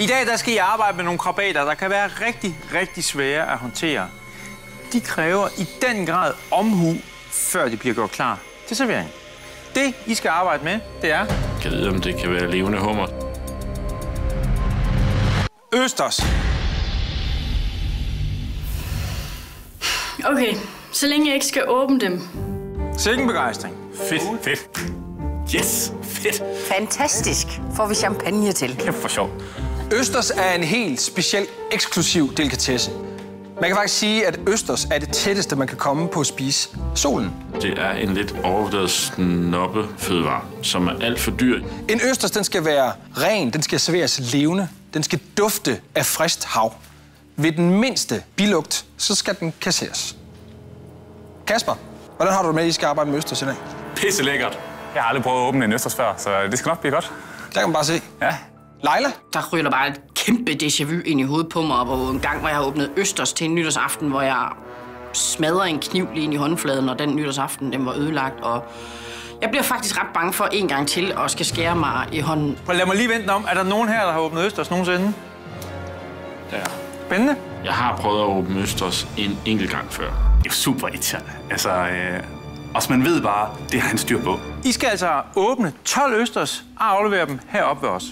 I dag der skal I arbejde med nogle krabater, der kan være rigtig, rigtig svære at håndtere. De kræver i den grad omhu, før de bliver gjort klar til servering. Det, I skal arbejde med, det er Jeg ved, om det kan være levende hummer. østers. Okay, så længe jeg ikke skal åbne dem. Sikken begejstring. Fedt, fedt. Yes, fedt. Fantastisk. Får vi champagne til. Kæft for sjov. Østers er en helt speciel, eksklusiv delikatesse. Man kan faktisk sige, at østers er det tætteste, man kan komme på at spise solen. Det er en lidt overvurderet snoppe fødevare, som er alt for dyr. En østers, den skal være ren, den skal serveres levende, den skal dufte af frist hav. Ved den mindste bilugt, så skal den kasseres. Kasper, hvordan har du det med, at I skal arbejde med østers i dag? Pisse lækkert. Jeg har aldrig prøvet at åbne en østers før, så det skal nok blive godt. Der kan man bare se. Ja. Leila? Der ryger bare et kæmpe déjà vu ind i hovedet på mig, hvor en gang, hvor jeg har åbnet Østers til en nytårsaften, hvor jeg smadrer en kniv lige ind i håndfladen, og den nytårsaften, den var ødelagt, og jeg bliver faktisk ret bange for en gang til at skal skære mig i hånden. Prøv, lad mig lige vente om. Er der nogen her, der har åbnet østers nogensinde? Der. Spændende. Jeg har prøvet at åbne Østers en enkelt gang før. Det er super irriterende. Altså, øh, også man ved bare, det har han styr på. I skal altså åbne 12 østers og aflevere dem heroppe ved os.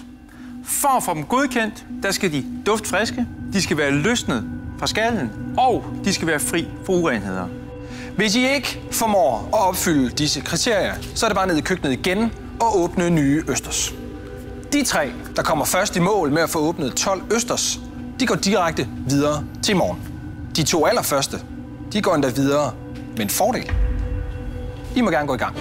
For at få dem godkendt, der skal de dufte friske, de skal være løsnet fra skallen, og de skal være fri for urenheder. Hvis I ikke formår at opfylde disse kriterier, så er det bare ned i køkkenet igen og åbne nye østers. De tre, der kommer først i mål med at få åbnet 12 østers, de går direkte videre til morgen. De to allerførste, de går endda videre med en fordel. I må gerne gå i gang.